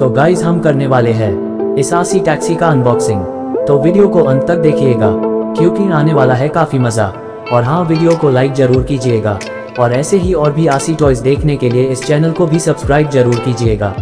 तो गाइस हम करने वाले हैं इस आसी टैक्सी का अनबॉक्सिंग तो वीडियो को अंत तक देखिएगा, क्योंकि आने वाला है काफ़ी मज़ा। और हाँ वीडियो को लाइक ज़रूर कीजिएगा। और ऐसे ही और भी आसी टॉयज देखने के लिए इस चैनल को भी सब्सक्राइब ज़रूर कीजिएगा।